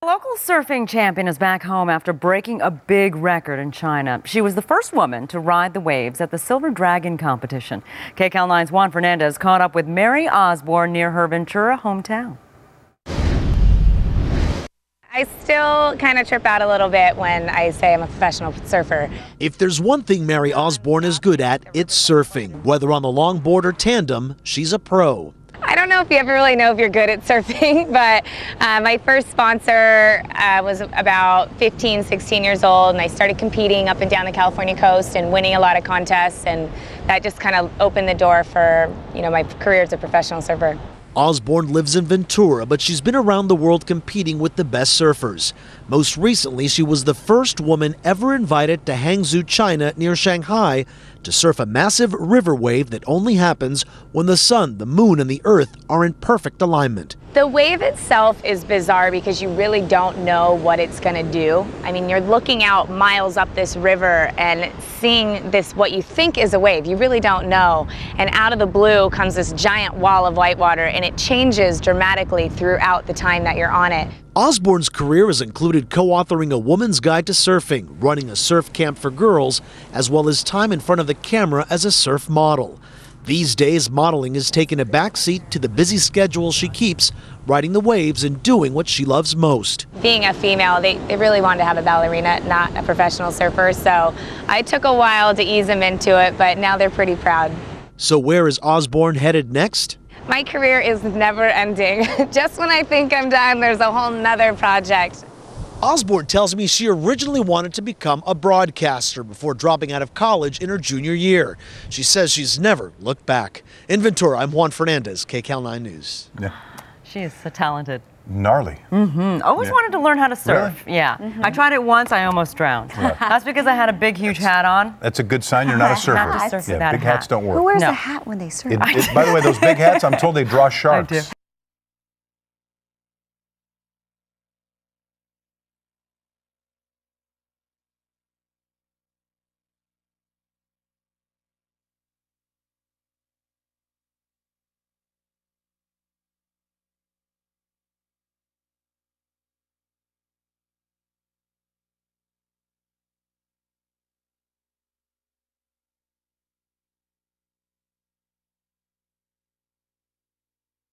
A local surfing champion is back home after breaking a big record in China. She was the first woman to ride the waves at the Silver Dragon competition. KCAL 9's Juan Fernandez caught up with Mary Osborne near her Ventura hometown. I still kind of trip out a little bit when I say I'm a professional surfer. If there's one thing Mary Osborne is good at, it's surfing. Whether on the longboard or tandem, she's a pro. Know if you ever really know if you're good at surfing, but uh, my first sponsor uh, was about 15, 16 years old, and I started competing up and down the California coast and winning a lot of contests, and that just kind of opened the door for you know my career as a professional surfer. Osborne lives in Ventura, but she's been around the world competing with the best surfers. Most recently, she was the first woman ever invited to Hangzhou, China, near Shanghai, to surf a massive river wave that only happens when the sun, the moon, and the earth are in perfect alignment. The wave itself is bizarre because you really don't know what it's going to do. I mean, you're looking out miles up this river and seeing this, what you think is a wave. You really don't know. And out of the blue comes this giant wall of white water, and it changes dramatically throughout the time that you're on it. Osborne's career has included co authoring A Woman's Guide to Surfing, running a surf camp for girls, as well as time in front of the camera as a surf model. These days, modeling has taken a backseat to the busy schedule she keeps, riding the waves and doing what she loves most. Being a female, they, they really wanted to have a ballerina, not a professional surfer, so I took a while to ease them into it, but now they're pretty proud. So, where is Osborne headed next? My career is never ending. Just when I think I'm done, there's a whole nother project. Osborne tells me she originally wanted to become a broadcaster before dropping out of college in her junior year. She says she's never looked back. In Ventura, I'm Juan Fernandez, KCAL 9 News. Yeah. She is so talented. Gnarly. Mm-hmm. Always yeah. wanted to learn how to surf. Really? Yeah. Mm-hmm. I tried it once. I almost drowned. Yeah. That's because I had a big, huge hat on. That's a good sign you're not a surfer. Not surf yeah, big hat. hats don't work. Who wears no. a hat when they surf? It, it, by the way, those big hats, I'm told they draw sharks.